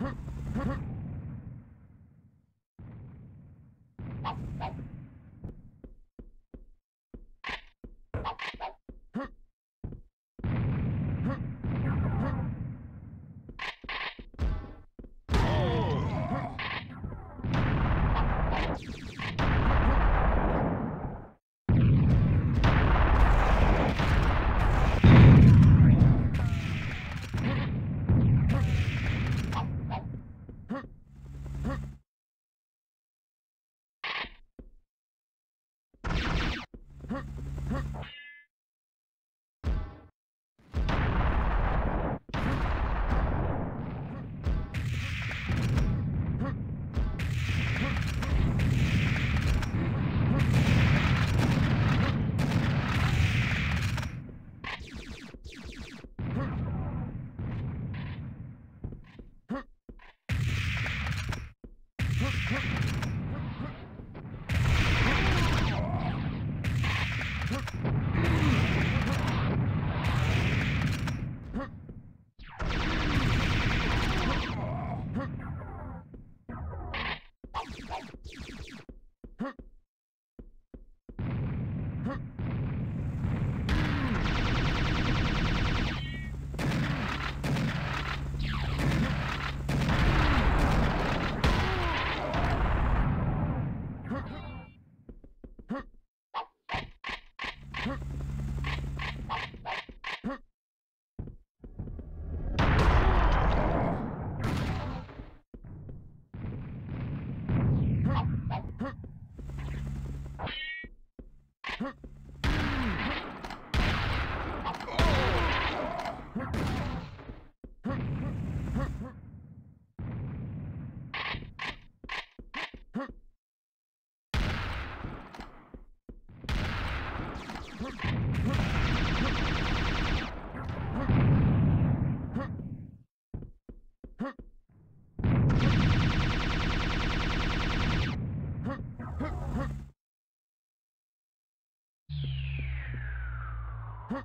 Ha ha ha! Oh!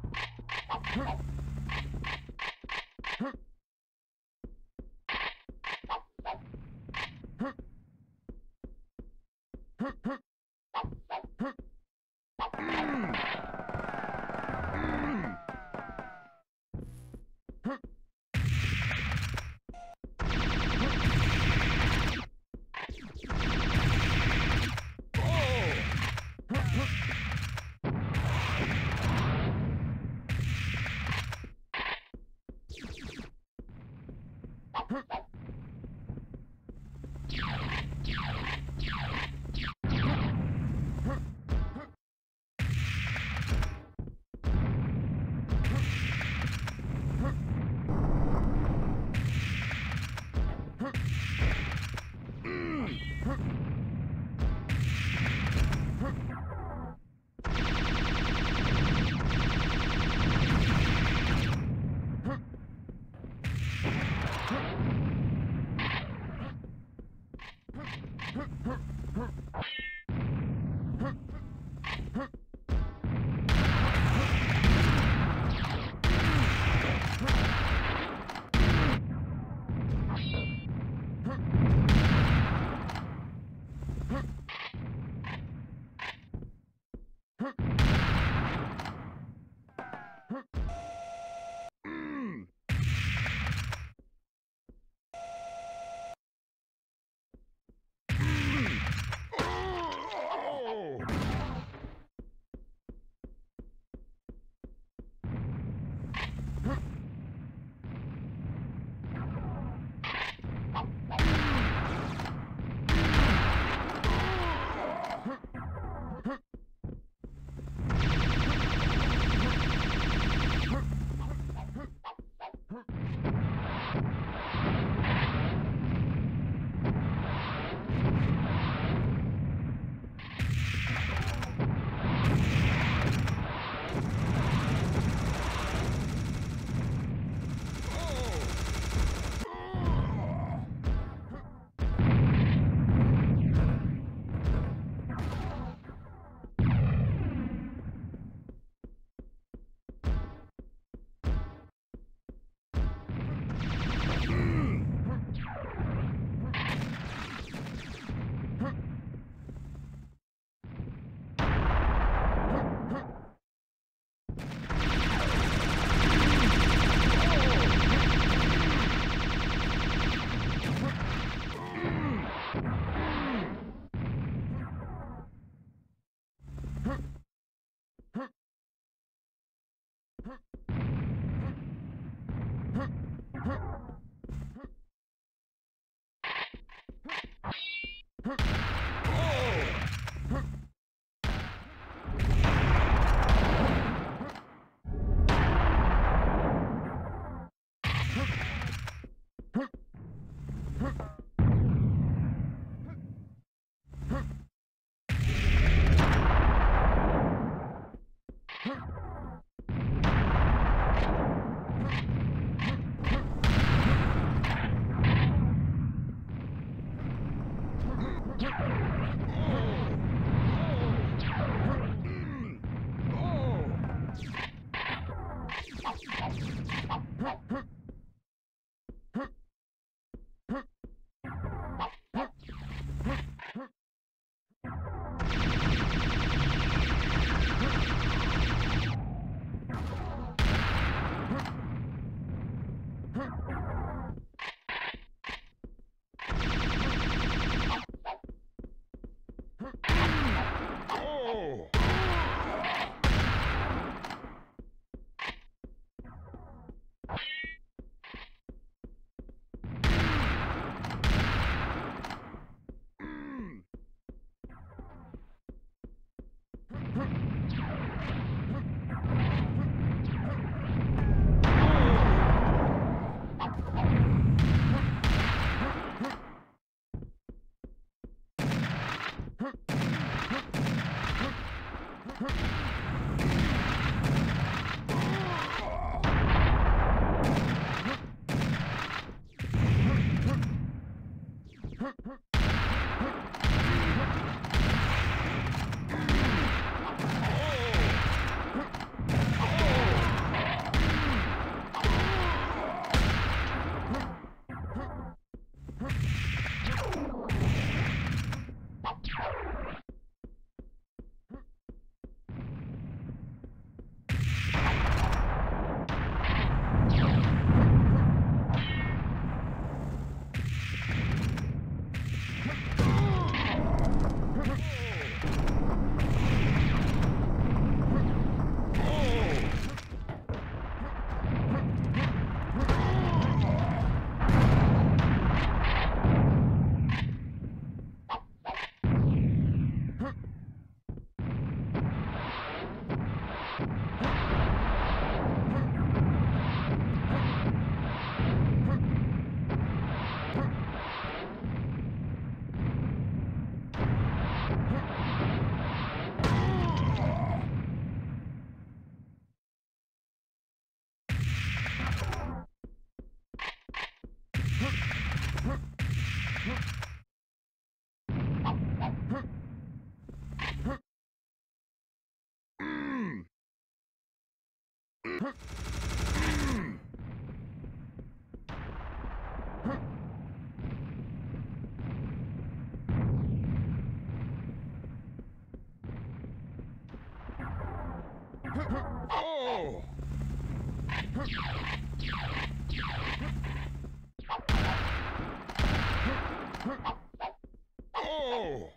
Huh. Oh! Oh!